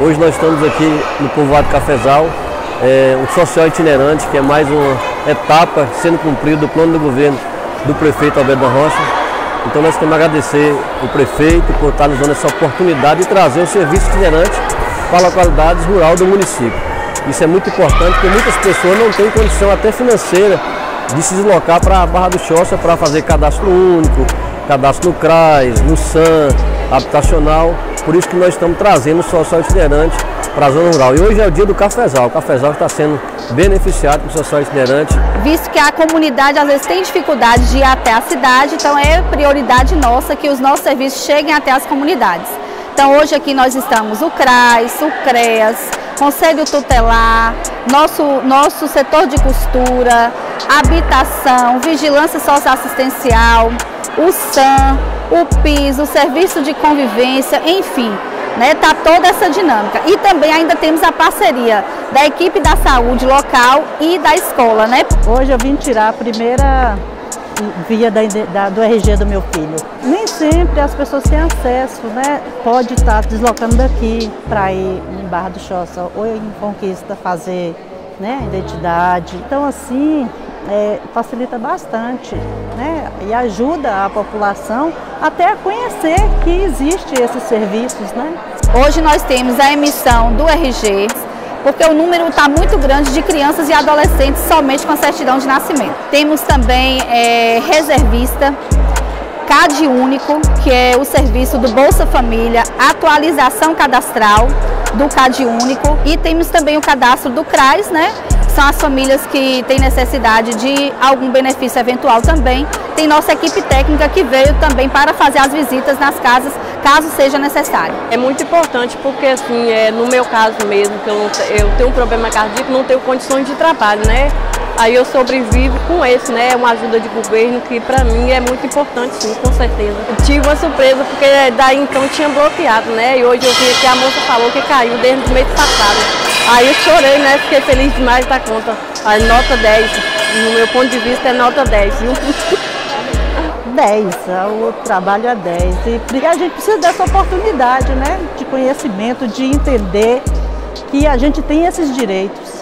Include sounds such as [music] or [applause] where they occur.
Hoje nós estamos aqui no povoado Cafezal, é, um social itinerante, que é mais uma etapa sendo cumprida do plano do governo do prefeito Alberto da Rocha. Então nós queremos agradecer o prefeito por estar nos dando essa oportunidade de trazer o serviço itinerante para a localidade rural do município. Isso é muito importante porque muitas pessoas não têm condição até financeira de se deslocar para a Barra do Choça para fazer cadastro único, cadastro no CRAS, no SAM, habitacional. Por isso que nós estamos trazendo o social itinerante para a zona rural. E hoje é o dia do cafezal. O cafezal está sendo beneficiado com o social itinerante. Visto que a comunidade às vezes tem dificuldade de ir até a cidade, então é prioridade nossa que os nossos serviços cheguem até as comunidades. Então hoje aqui nós estamos o CRAS, o CREAS, Conselho Tutelar, nosso, nosso setor de costura, habitação, vigilância socioassistencial, o SAM, o PIS, o Serviço de Convivência, enfim, né, tá toda essa dinâmica. E também ainda temos a parceria da equipe da saúde local e da escola, né? Hoje eu vim tirar a primeira via da, da, do RG do meu filho. Nem sempre as pessoas têm acesso, né? Pode estar deslocando daqui para ir em Barra do Choça ou em Conquista fazer né, identidade. Então assim, é, facilita bastante né, e ajuda a população até a conhecer que existe esses serviços. Né? Hoje nós temos a emissão do RG, porque o número está muito grande de crianças e adolescentes somente com a certidão de nascimento. Temos também é, reservista, CAD único, que é o serviço do Bolsa Família, atualização cadastral do CAD único e temos também o cadastro do CRAS, né, são as famílias que têm necessidade de algum benefício eventual também. Tem nossa equipe técnica que veio também para fazer as visitas nas casas, caso seja necessário. É muito importante porque, assim, é, no meu caso mesmo, que eu, eu tenho um problema cardíaco, não tenho condições de trabalho, né? Aí eu sobrevivo com esse, né? Uma ajuda de governo que para mim é muito importante, sim, com certeza. Tive uma surpresa porque daí então tinha bloqueado, né? E hoje eu vi que a moça falou que caiu desde o mês passado. Aí eu chorei, né? Fiquei feliz demais da conta. A nota 10, no meu ponto de vista, é nota 10, viu? [laughs] 10, o trabalho é 10. E a gente precisa dessa oportunidade, né? De conhecimento, de entender que a gente tem esses direitos.